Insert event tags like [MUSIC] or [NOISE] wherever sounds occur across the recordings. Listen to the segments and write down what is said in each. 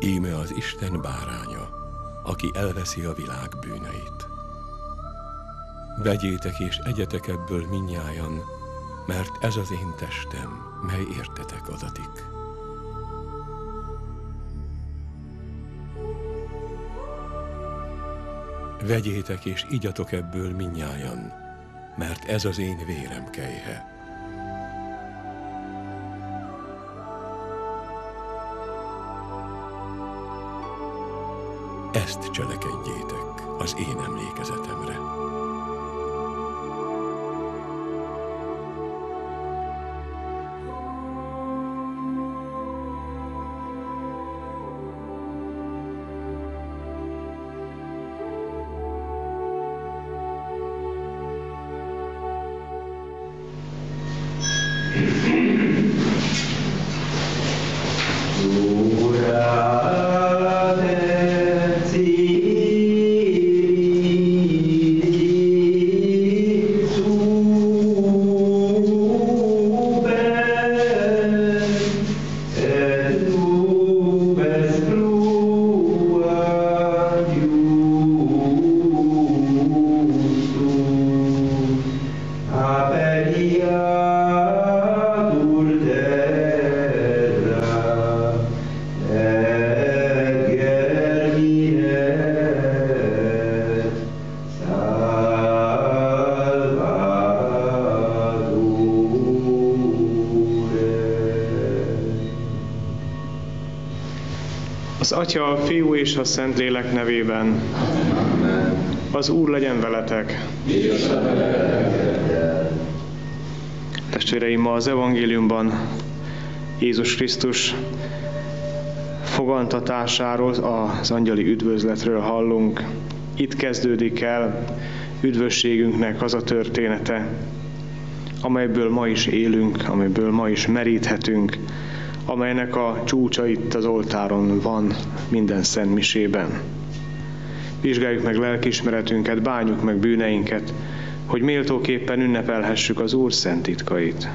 Íme az Isten báránya, aki elveszi a világ bűneit. Vegyétek és egyetek ebből minnyájan, mert ez az én testem, mely értetek adatik. Vegyétek és igyatok ebből minnyájan, mert ez az én vérem kejhe. Én emlékezetemre. Atya, a Fiú és a Szentlélek nevében. Az Úr legyen veletek. Testvéreim, ma az evangéliumban Jézus Krisztus fogantatásáról, az angyali üdvözletről hallunk. Itt kezdődik el üdvösségünknek az a története, amelyből ma is élünk, amelyből ma is meríthetünk, amelynek a csúcsa itt az oltáron van minden szent misében. Vizsgáljuk meg lelkismeretünket, bánjuk meg bűneinket, hogy méltóképpen ünnepelhessük az Úr szent titkait.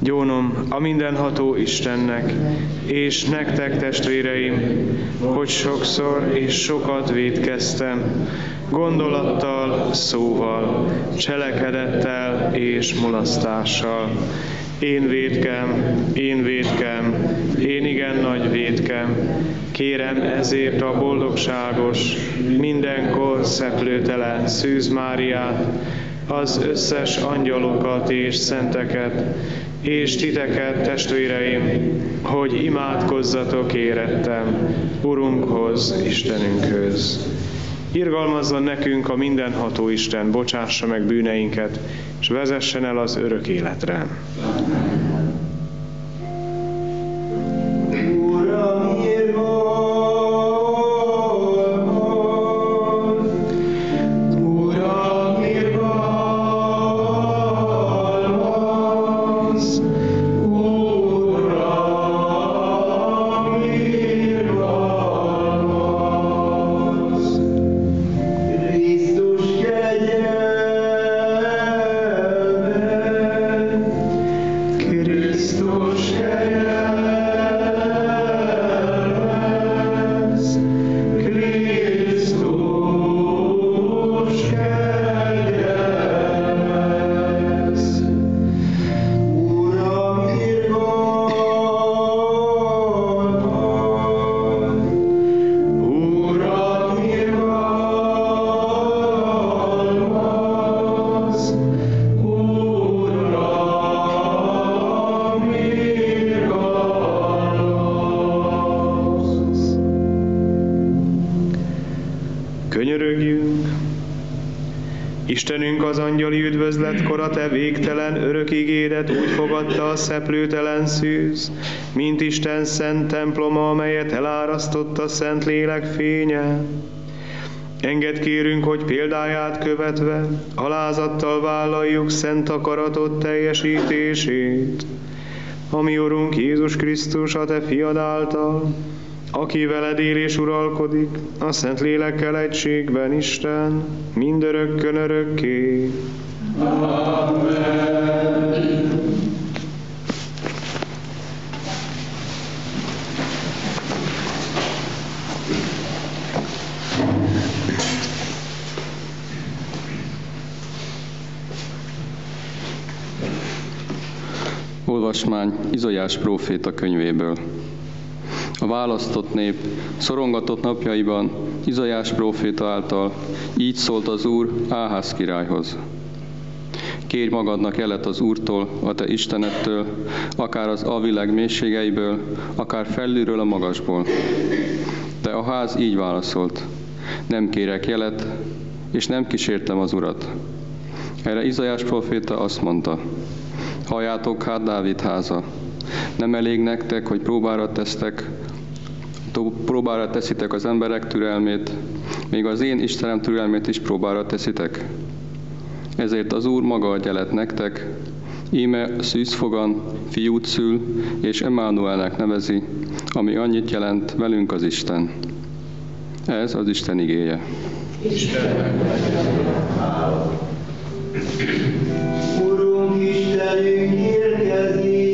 Gyónom a mindenható Istennek, és nektek testvéreim, hogy sokszor és sokat védkeztem, gondolattal, szóval, cselekedettel és mulasztással. Én védkem, én védkem, én igen nagy védkem. Kérem ezért a boldogságos, mindenkor szeplőtelen Szűz Máriát, az összes angyalokat és szenteket, és titeket, testvéreim, hogy imádkozzatok érettem Urunkhoz, Istenünkhöz. Irgalmazzon nekünk a mindenható Isten, bocsássa meg bűneinket, és vezessen el az örök életre. Istenünk te végtelen örök ígéret úgy fogadta a szeplőtelen szűz, mint Isten szent temploma, amelyet elárasztott a szent lélek fénye. Engedd kérünk, hogy példáját követve alázattal vállaljuk szent akaratot teljesítését, ami Urunk Jézus Krisztus a Te fiad által, aki veled él és uralkodik, a Szent Lélekkel egységben Isten, mindörökkön örökké olvasmány Izajás próféta könyvéből. A választott nép szorongatott napjaiban Izajás próféta által így szólt az Úr Áház királyhoz. Kérj magadnak jelet az Úrtól, a te Istenettől, akár az avileg mélységeiből, akár felülről a magasból. De a ház így válaszolt. Nem kérek jelet, és nem kísértem az Urat. Erre Izajás proféta azt mondta, halljátok hát Dávid háza, nem elég nektek, hogy próbára tesztek, próbára teszitek az emberek türelmét, még az én Istenem türelmét is próbára teszitek. Ezért az Úr maga adja lett nektek, íme szűzfogan fiút szül, és Emmanuelnek nevezi, ami annyit jelent velünk az Isten. Ez az Isten igéje. Urunk Istenünk érkezik,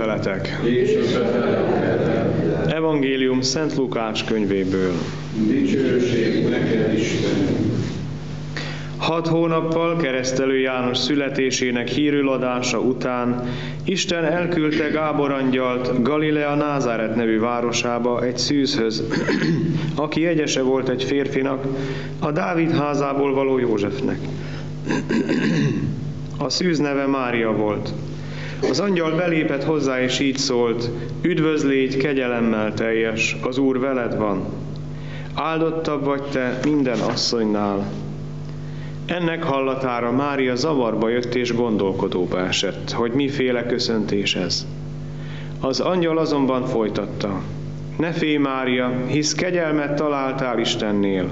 veletek. Evangélium Szent Lukács könyvéből. dicsőség neked, Isten. Hat hónappal keresztelő János születésének hírül adása után Isten elküldte Gábor angyalt Galilea Názáret nevű városába egy szűzhöz, [CLEARS THROAT] aki egyese volt egy férfinak, a Dávid házából való Józsefnek. [CLEARS THROAT] A szűz neve Mária volt. Az angyal belépett hozzá, és így szólt, üdvözlégy kegyelemmel teljes, az Úr veled van. Áldottabb vagy te minden asszonynál. Ennek hallatára Mária zavarba jött és gondolkodóba esett, hogy miféle köszöntés ez. Az angyal azonban folytatta. Ne félj, Mária, hisz kegyelmet találtál Istennél.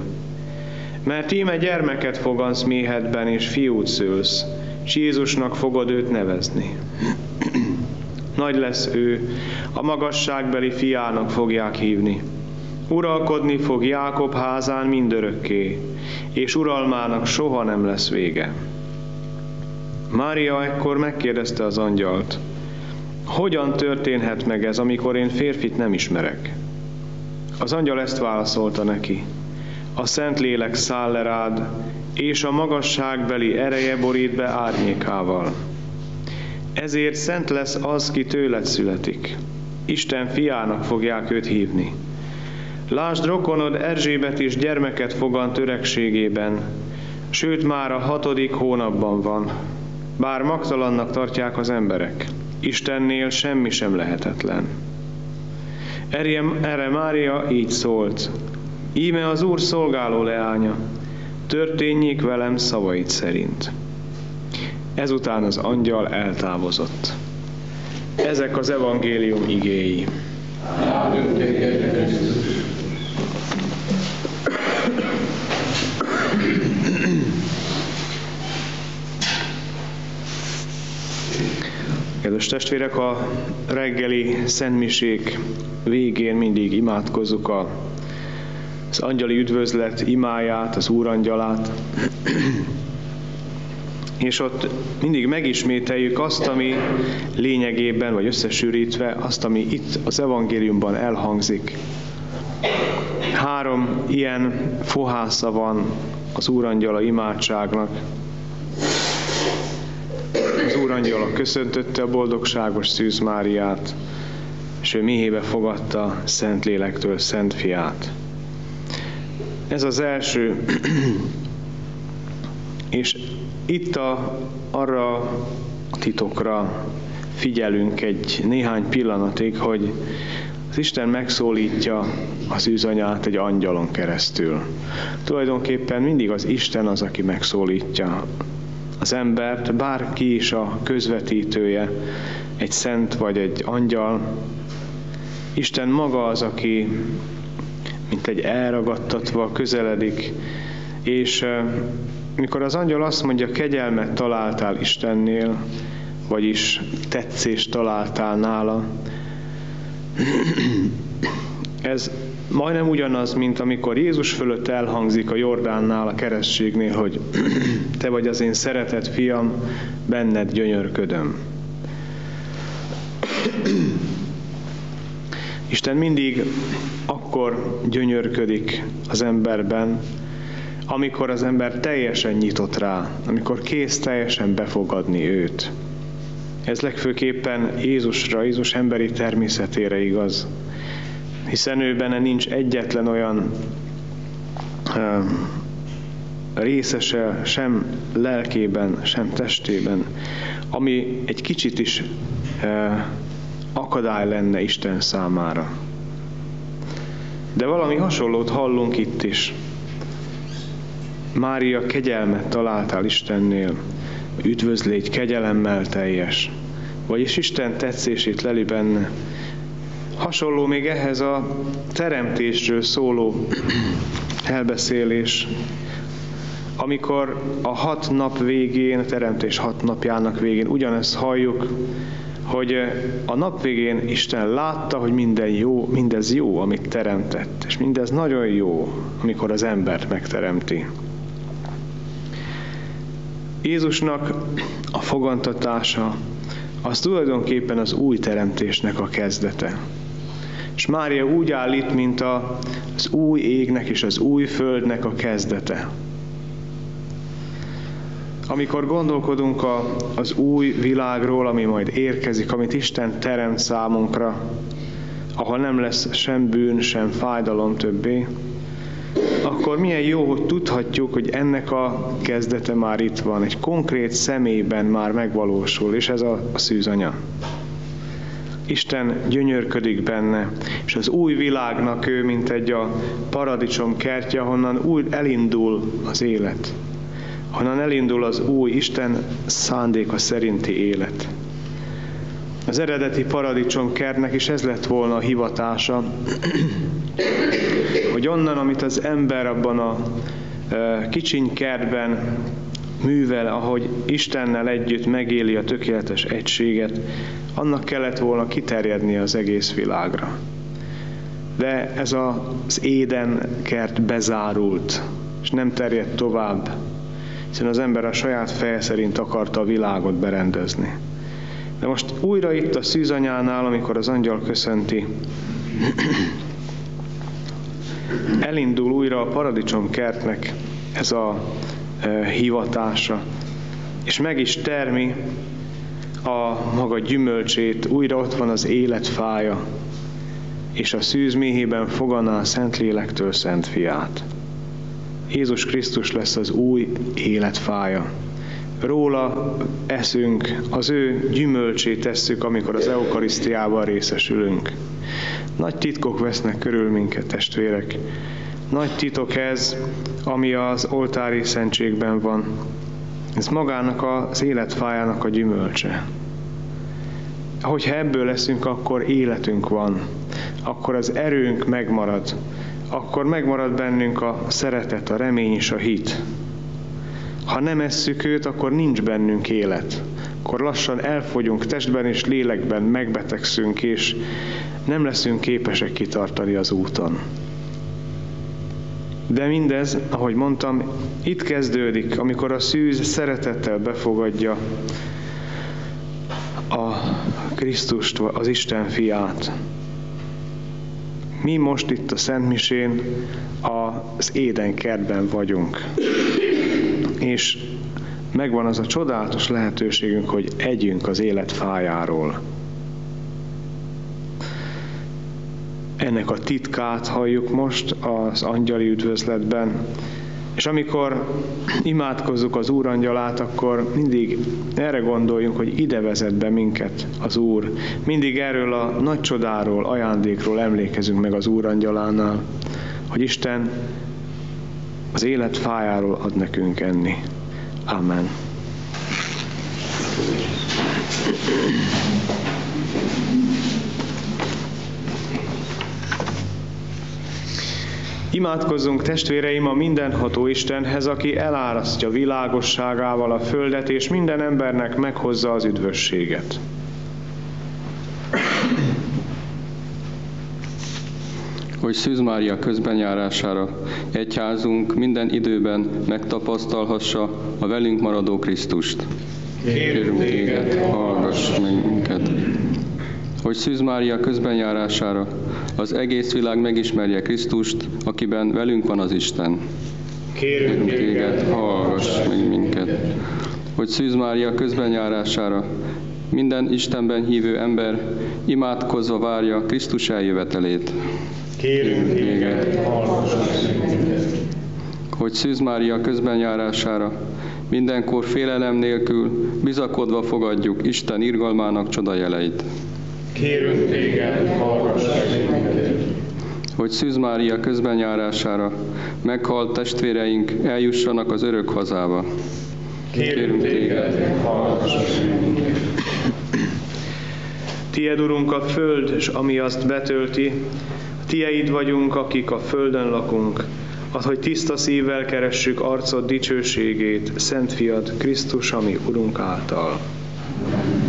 Mert íme gyermeket fogansz méhedben, és fiút szülsz, és Jézusnak fogod őt nevezni. Nagy lesz ő, a magasságbeli fiának fogják hívni. Uralkodni fog Jákob házán mindörökké, és uralmának soha nem lesz vége. Mária ekkor megkérdezte az angyalt, hogyan történhet meg ez, amikor én férfit nem ismerek? Az angyal ezt válaszolta neki, a Szentlélek száll rád, és a magasságbeli ereje borít be árnyékával. Ezért szent lesz az, ki tőled születik. Isten fiának fogják őt hívni. Lásd, rokonod Erzsébet is gyermeket fogant öregségében, sőt már a hatodik hónapban van, bár magtalannak tartják az emberek. Istennél semmi sem lehetetlen. Erre Mária így szólt, íme az Úr szolgáló leánya, történjék velem szavait szerint. Ezután az angyal eltávozott. Ezek az evangélium igéi. Kedves testvérek, a reggeli szentmisék végén mindig imádkozzuk a, az angyali üdvözlet imáját, az úrangyalát, és ott mindig megismételjük azt, ami lényegében, vagy összesűrítve, azt, ami itt az evangéliumban elhangzik. Három ilyen fohásza van az úrangyala imádságnak. Az úrangyala köszöntötte a boldogságos Szűz Máriát, és ő mihébe fogadta Szentlélektől Szent Fiát. Ez az első, és itt a, arra titokra figyelünk egy néhány pillanatig, hogy az Isten megszólítja az üzanyát egy angyalon keresztül. Tulajdonképpen mindig az Isten az, aki megszólítja az embert, bárki is a közvetítője, egy szent vagy egy angyal. Isten maga az, aki mint egy elragadtatva közeledik, és mikor az angyal azt mondja, kegyelmet találtál Istennél, vagyis tetszést találtál nála, ez majdnem ugyanaz, mint amikor Jézus fölött elhangzik a Jordánnál, a keresztségnél, hogy te vagy az én szeretett fiam, benned gyönyörködöm. Isten mindig akkor gyönyörködik az emberben, amikor az ember teljesen nyitott rá, amikor kész teljesen befogadni őt. Ez legfőképpen Jézusra, Jézus emberi természetére igaz, hiszen ő benne nincs egyetlen olyan uh, részese sem lelkében, sem testében, ami egy kicsit is uh, akadály lenne Isten számára. De valami hasonlót hallunk itt is. Mária kegyelmet találtál Istennél, üdvözlégy kegyelemmel teljes, vagyis Isten tetszését leli benne. Hasonló még ehhez a teremtésről szóló elbeszélés, amikor a hat nap végén, a teremtés hat napjának végén ugyanezt halljuk, hogy a nap végén Isten látta, hogy minden jó, mindez jó, amit teremtett, és mindez nagyon jó, amikor az embert megteremti. Jézusnak a fogantatása az tulajdonképpen az új teremtésnek a kezdete. És Mária úgy állít, mint az új égnek és az új földnek a kezdete. Amikor gondolkodunk a, az új világról, ami majd érkezik, amit Isten teremt számunkra, ahol nem lesz sem bűn, sem fájdalom többé, akkor milyen jó, hogy tudhatjuk, hogy ennek a kezdete már itt van, egy konkrét személyben már megvalósul, és ez a, a szűzanya. Isten gyönyörködik benne, és az új világnak ő, mint egy a paradicsom kertje, honnan úgy elindul az élet. Honnan elindul az új Isten szándéka szerinti élet. Az eredeti paradicsom kertnek is ez lett volna a hivatása, hogy onnan, amit az ember abban a kicsiny kertben művel, ahogy Istennel együtt megéli a tökéletes egységet, annak kellett volna kiterjedni az egész világra. De ez az Éden kert bezárult, és nem terjedt tovább, hiszen az ember a saját feje szerint akarta a világot berendezni. De most újra itt a szűzanyánál, amikor az angyal köszönti, elindul újra a paradicsom kertnek ez a e, hivatása, és meg is termi a maga gyümölcsét, újra ott van az életfája, és a szűz méhében foganá a Szentlélektől Szent Fiát. Jézus Krisztus lesz az új életfája. Róla eszünk, az ő gyümölcsét tesszük, amikor az eukarisztiával részesülünk. Nagy titkok vesznek körül minket, testvérek. Nagy titok ez, ami az oltári szentségben van. Ez magának az életfájának a gyümölcse. Hogyha ebből leszünk, akkor életünk van. Akkor az erőnk megmarad. Akkor megmarad bennünk a szeretet, a remény és a hit. Ha nem esszük őt, akkor nincs bennünk élet. Akkor lassan elfogyunk testben és lélekben, megbetegszünk, és nem leszünk képesek kitartani az úton. De mindez, ahogy mondtam, itt kezdődik, amikor a szűz szeretettel befogadja a Krisztust, az Isten fiát. Mi most itt a Szent Misén az Éden kertben vagyunk. És megvan az a csodálatos lehetőségünk, hogy együnk az élet fájáról. Ennek a titkát halljuk most az angyali üdvözletben, és amikor imádkozzuk az Úr angyalát, akkor mindig erre gondoljunk, hogy ide vezet be minket az Úr. Mindig erről a nagy csodáról, ajándékról emlékezünk meg az Úr angyalánál, hogy Isten az élet fájáról ad nekünk enni. Amen. Imádkozzunk testvéreim a mindenható Istenhez, aki elárasztja világosságával a földet, és minden embernek meghozza az üdvösséget. hogy Szűz Mária közbenjárására egyházunk minden időben megtapasztalhassa a velünk maradó Krisztust. Kérünk téged, hallgass meg minket. Hogy Szűz Mária közbenjárására az egész világ megismerje Krisztust, akiben velünk van az Isten. Kérünk téged, hallgass meg minket. Hogy Szűz Mária közbenjárására minden Istenben hívő ember imádkozva várja Krisztus eljövetelét. Kérünk téged, hallgass Hogy Szűz Mária közbenjárására mindenkor félelem nélkül bizakodva fogadjuk Isten irgalmának csodajeleit. Kérünk téged, hallgass meg Hogy Szűz Mária közbenjárására meghalt testvéreink eljussanak az örök hazába. Kérünk téged, hallgass meg Tied, Urunk, a föld, és ami azt betölti, Tieid vagyunk, akik a földön lakunk. Az, hogy tiszta szívvel keressük arcod dicsőségét, Szent Fiad, Krisztus, ami Urunk által. Egy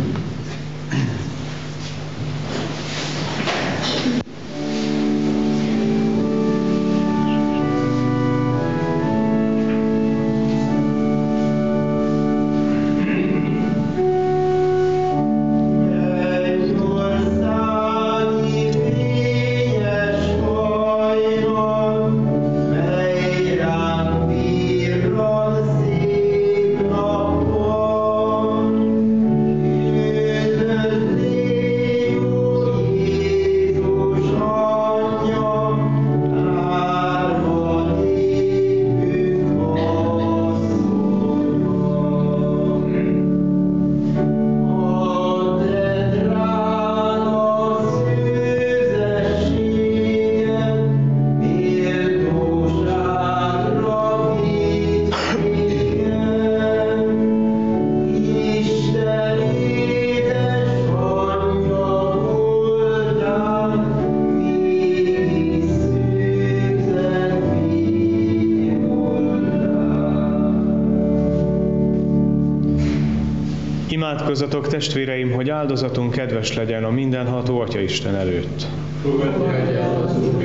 Imádkozzatok testvéreim, hogy áldozatunk kedves legyen a mindenható Atya Isten előtt. Fogadja el az Úr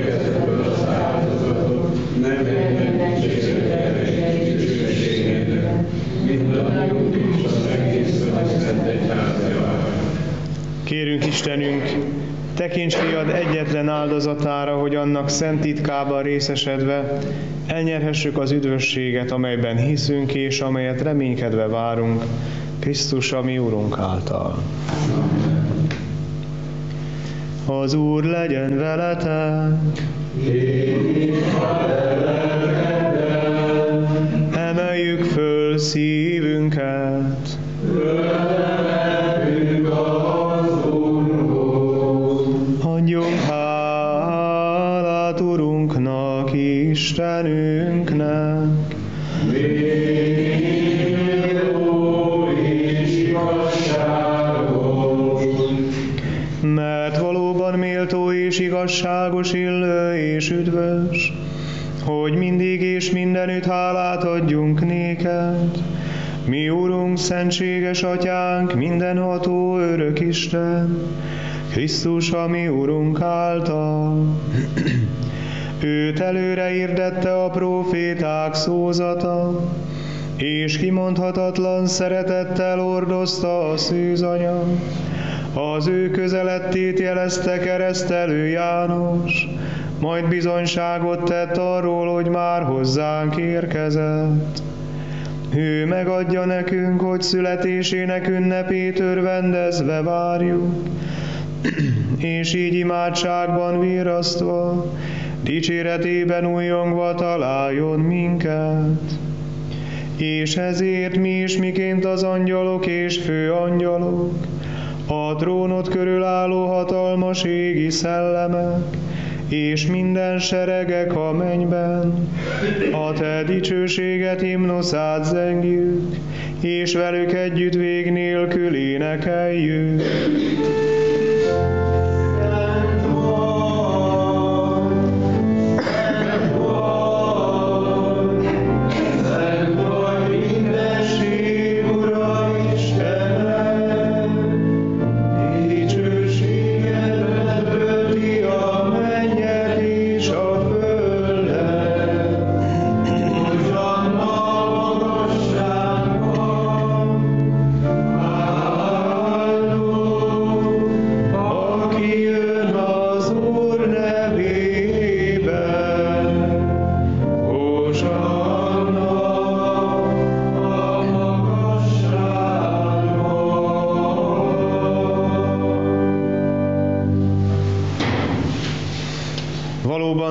az áldozatot. Kérünk Istenünk, tekints fiad egyetlen áldozatára, hogy annak szent titkában részesedve elnyerhessük az üdvösséget, amelyben hiszünk és amelyet reménykedve várunk, Krisztus, a mi Urunk által. Az Úr legyen veletek! Emeljük föl szívünket! Adjunk hálát Urunknak, Istenünknek! Igazságos illő és üdvös, hogy mindig és mindenütt hálát adjunk néked. Mi Urunk, szentséges Atyánk, mindenható örök Isten, Krisztus, a mi Urunk által. Őt előre hirdette a proféták szózata, és kimondhatatlan szeretettel ordozta a szűzanya. Az ő közelettét jelezte keresztelő János, majd bizonyságot tett arról, hogy már hozzánk érkezett. Ő megadja nekünk, hogy születésének ünnepét örvendezve várjuk, és így imádságban virasztva, dicséretében újongva találjon minket. És ezért mi is miként az angyalok és főangyalok, a trónot körül álló hatalmas égi szellemek, és minden seregek a mennyben, a te dicsőséget himnuszát zengjük, és velük együtt vég nélkül énekeljük.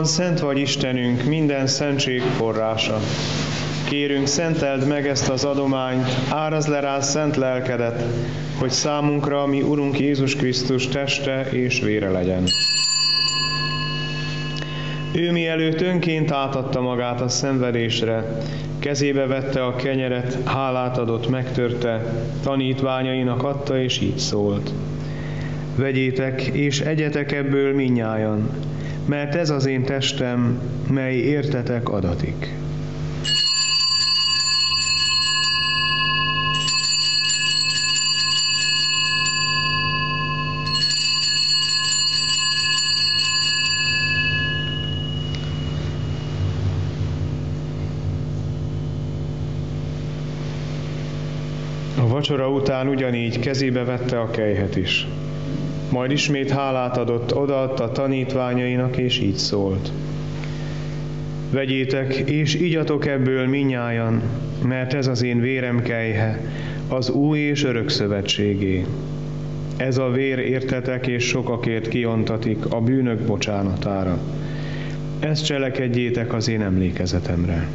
Valóban szent vagy Istenünk, minden szentség forrása. Kérünk, szenteld meg ezt az adományt, áraz le rá szent lelkedet, hogy számunkra mi Urunk Jézus Krisztus teste és vére legyen. Ő mielőtt önként átadta magát a szenvedésre, kezébe vette a kenyeret, hálát adott, megtörte, tanítványainak adta, és így szólt. Vegyétek, és egyetek ebből minnyájan, mert ez az én testem, mely értetek adatik. A vacsora után ugyanígy kezébe vette a kejhet is. Majd ismét hálát adott, odaadta tanítványainak, és így szólt. Vegyétek, és igyatok ebből minnyájan, mert ez az én vérem kejhe, az új és örök szövetségé. Ez a vér értetek és sokakért kiontatik a bűnök bocsánatára. Ezt cselekedjétek az én emlékezetemre.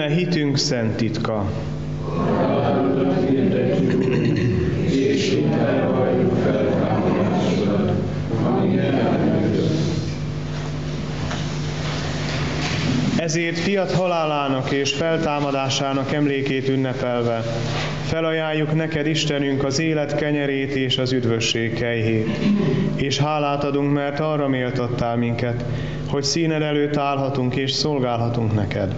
Íme hitünk szent titka. Ezért fiat halálának és feltámadásának emlékét ünnepelve, felajánljuk neked Istenünk az élet kenyerét és az üdvösség kejhét. És hálát adunk, mert arra méltattál minket, hogy színed előtt állhatunk és szolgálhatunk neked.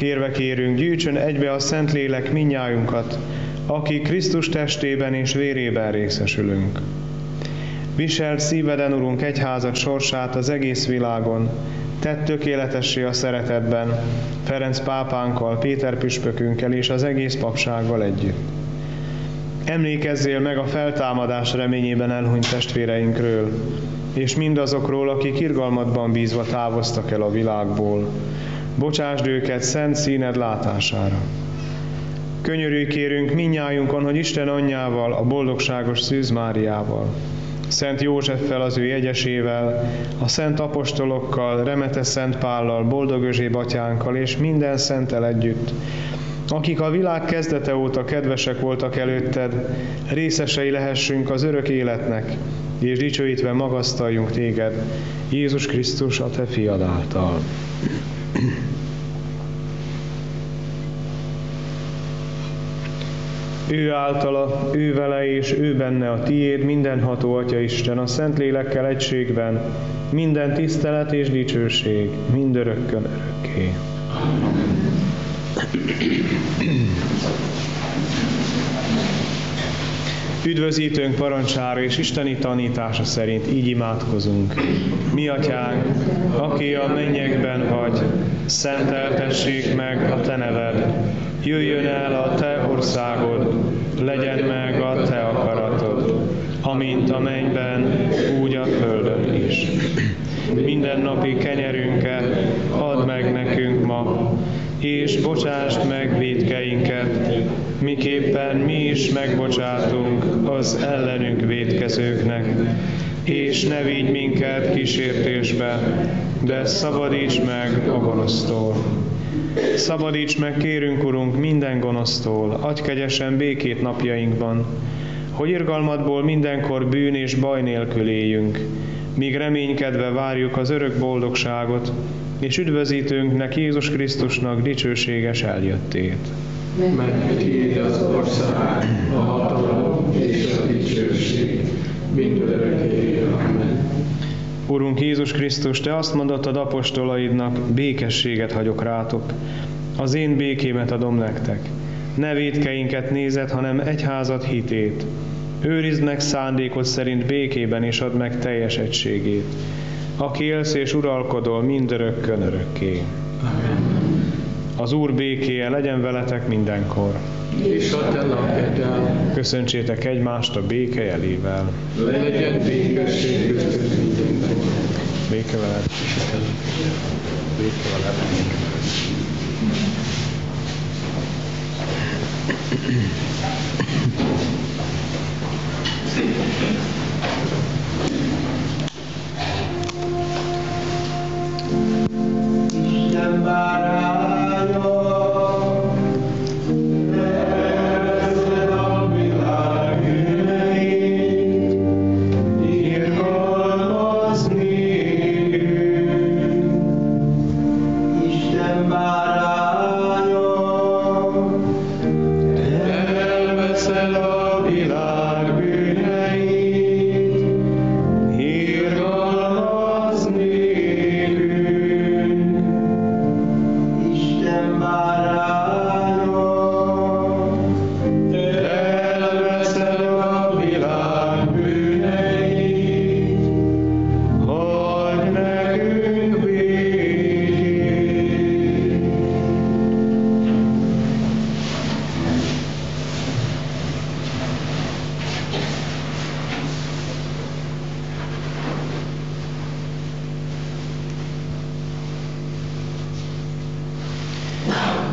Kérve kérünk, gyűjtsön egybe a Szentlélek minnyájunkat, aki Krisztus testében és vérében részesülünk. Viselt szíveden, Urunk, egyházat sorsát az egész világon, tett tökéletessé a szeretetben, Ferenc pápánkkal, Péter püspökünkkel és az egész papsággal együtt. Emlékezzél meg a feltámadás reményében elhunyt testvéreinkről, és mindazokról, akik irgalmatban bízva távoztak el a világból. Bocsásd őket szent színed látására. Könyörülj kérünk minnyájunkon, hogy Isten anyjával, a boldogságos Szűz Máriával, Szent Józseffel, az ő jegyesével, a szent apostolokkal, Remete Szent Pállal, Boldogözsé batyánkkal és minden szentel együtt, akik a világ kezdete óta kedvesek voltak előtted, részesei lehessünk az örök életnek, és dicsőítve magasztaljunk téged, Jézus Krisztus a te fiad által. Ő általa, ő vele és ő benne a tiéd, mindenható Atya Isten, a Szentlélekkel egységben, minden tisztelet és dicsőség, mindörökkön örökké. Üdvözítőnk parancsára és Isteni tanítása szerint így imádkozunk. Mi atyánk, aki a mennyekben vagy, szenteltessék meg a te neved. Jöjjön el a te országod, legyen meg a te akaratod, amint a mennyben, úgy a földön is. Minden napi kenyerünket add meg nekünk ma, és bocsásd meg védkeinket, is megbocsátunk az ellenünk védkezőknek. És ne vigy minket kísértésbe, de szabadíts meg a gonosztól. Szabadíts meg, kérünk, Urunk, minden gonosztól, adj kegyesen békét napjainkban, hogy irgalmadból mindenkor bűn és baj nélkül éljünk, míg reménykedve várjuk az örök boldogságot, és üdvözítőnknek Jézus Krisztusnak dicsőséges eljöttét. Mert tiéd az ország, a hatalom és a dicsőség, mindörökké. Amen. Urunk Jézus Krisztus, Te azt mondottad apostolaidnak, békességet hagyok rátok. Az én békémet adom nektek. Ne védkeinket nézed, hanem egyházat hitét. Őrizd meg szándékod szerint békében, és add meg teljes egységét. Aki élsz és uralkodol mindörökkön örökké. Az Úr békéje legyen veletek mindenkor. És a te napjadál, Köszöntsétek egymást a béke jelével. legyen békesség köztünk mindenkinek. Béke veled. Béke veled. Isten báránya,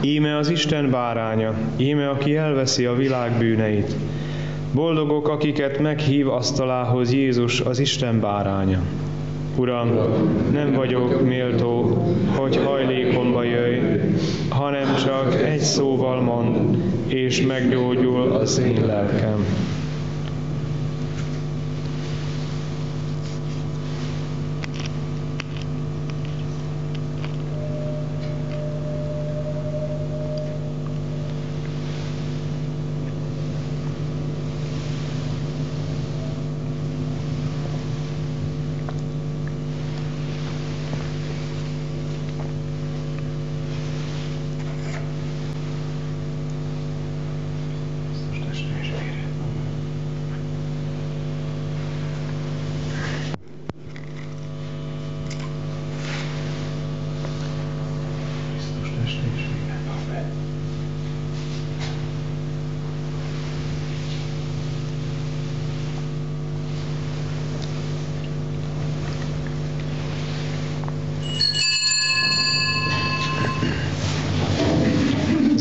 Íme az Isten báránya, íme aki elveszi a világ bűneit. Boldogok, akiket meghív asztalához Jézus, az Isten báránya. Uram, nem vagyok méltó, hogy hajlékomba jöjj, hanem csak egy szóval mond, és meggyógyul az én lelkem.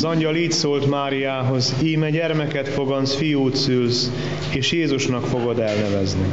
Angyal így szólt Máriához, íme gyermeket fogansz, fiút szülsz, és Jézusnak fogod elnevezni.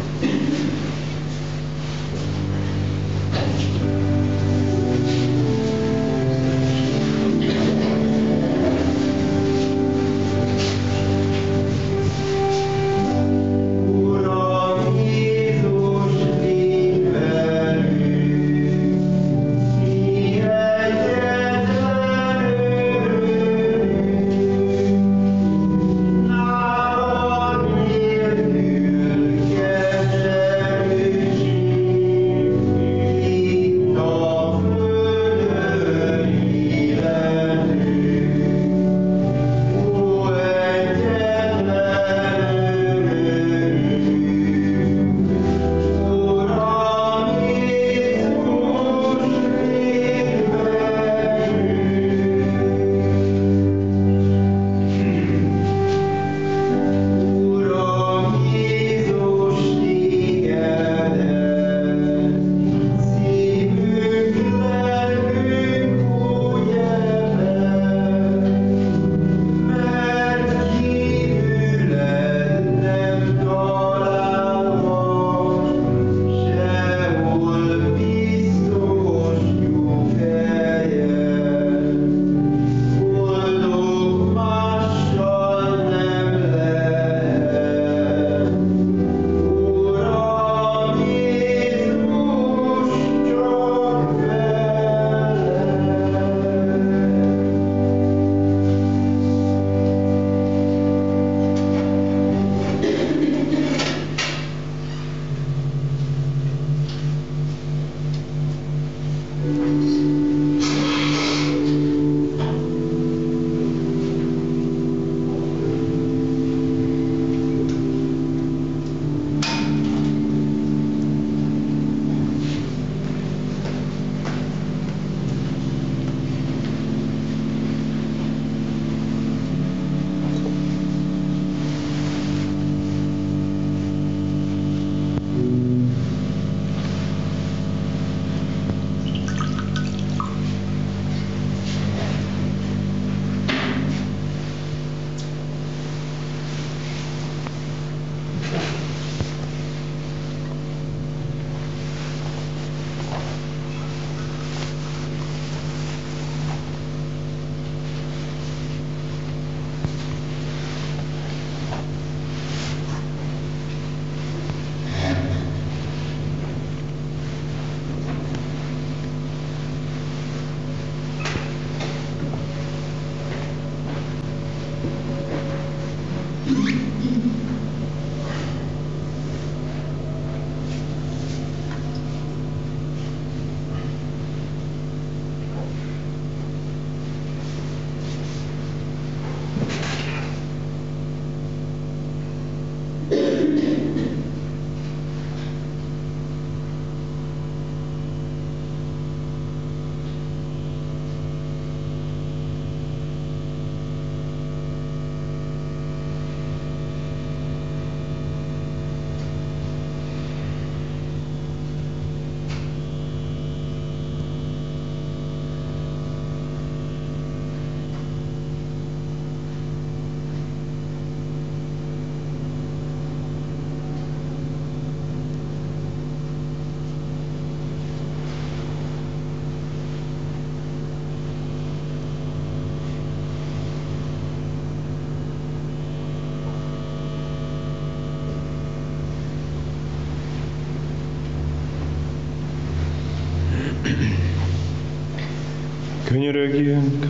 Könyörögjünk!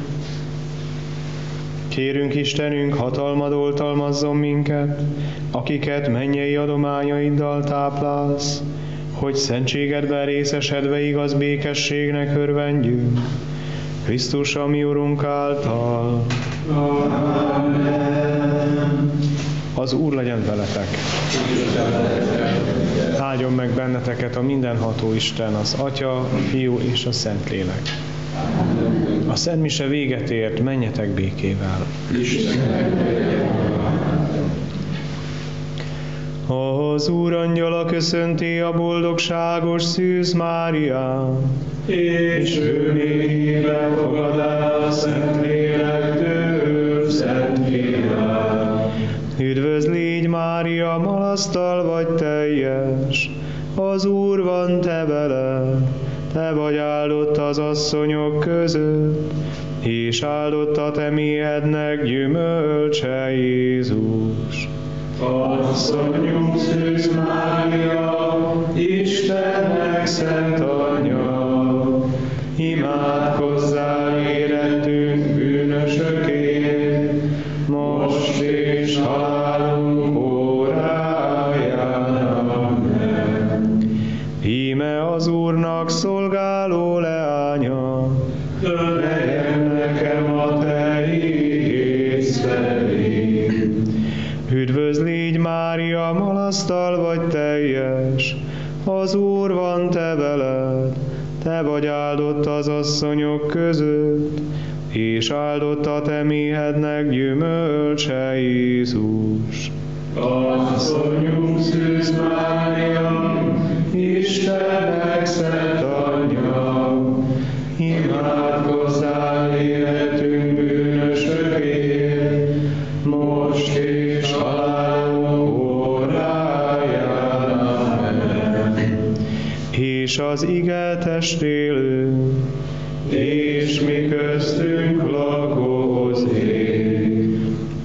Kérünk Istenünk, hatalmad oltalmazzon minket, akiket mennyei adományaiddal táplálsz, hogy szentségedben részesedve igaz békességnek örvendjünk. Krisztus, a mi Urunk által. Az Úr legyen veletek. Áldjon meg benneteket a mindenható Isten, az Atya, a Fiú és a Szentlélek. A Szent Mise véget ért, menjetek békével. Az Úr angyala köszönti a boldogságos Szűz Mária, és ő néven fogad el a Szentlélek tőr szent Üdvözl így, Mária, malasztal vagy teljes, az Úr van te veled, te vagy áldott az asszonyok között, és áldott a te méhednek gyümölcse Jézus. Asszonyunk Szűz Mária, Mária, malasztal vagy teljes, az Úr van te veled, te vagy áldott az asszonyok között, és áldott a te méhednek gyümölcse Jézus. Asszonyunk Szűz Mária, És az ige testélő, és mi köztünk lakozik.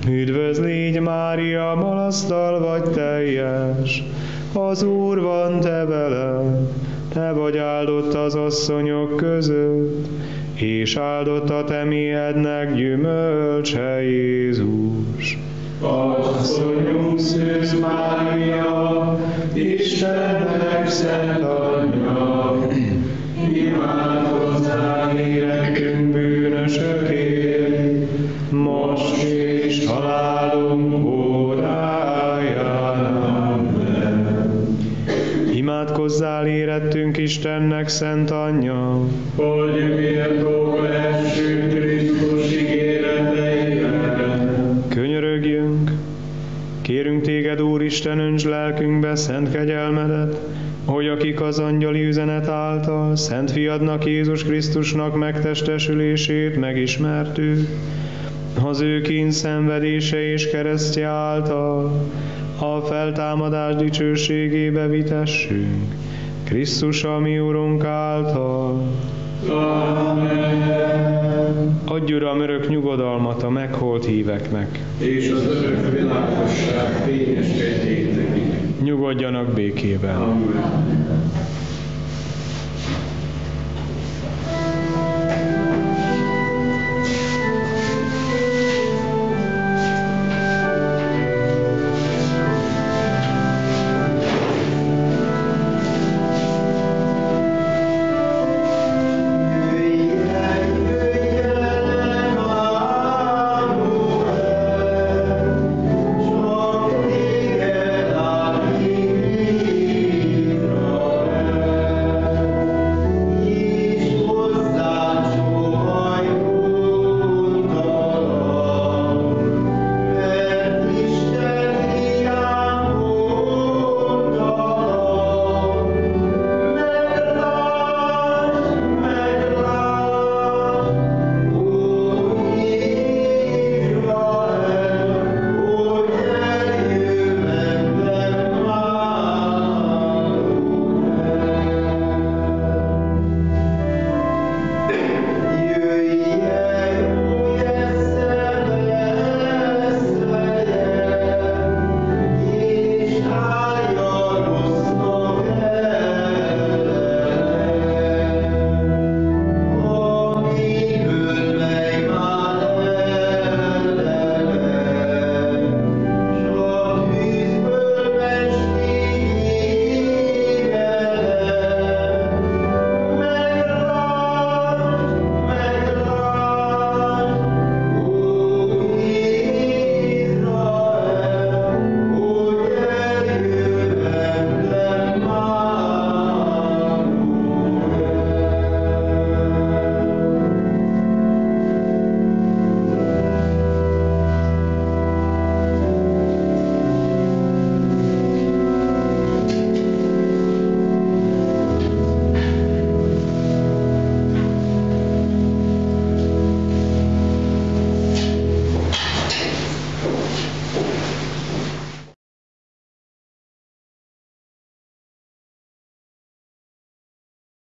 Üdvözl légy Mária, malasztal vagy teljes, az Úr van te veled, te vagy áldott az asszonyok között, és áldott a te méhednek gyümölcse Jézus. Asszonyunk Szűz Mária, Istennek szent anyja, Istennek szent anyja, hogy méltók lehessünk Krisztus ígéreteiben. könyörögjünk. Kérünk téged, Úristen, önts lelkünkbe szent kegyelmedet, hogy akik az angyali üzenet által Szent Fiadnak Jézus Krisztusnak megtestesülését megismertük, az ő kín szenvedése és keresztje által a feltámadás dicsőségébe vitessünk, Krisztus a mi Urunk által. Amen. Adj Uram örök nyugodalmat a meghalt híveknek, És az örök világosság fényeskedjétek. nyugodjanak békében. Amen.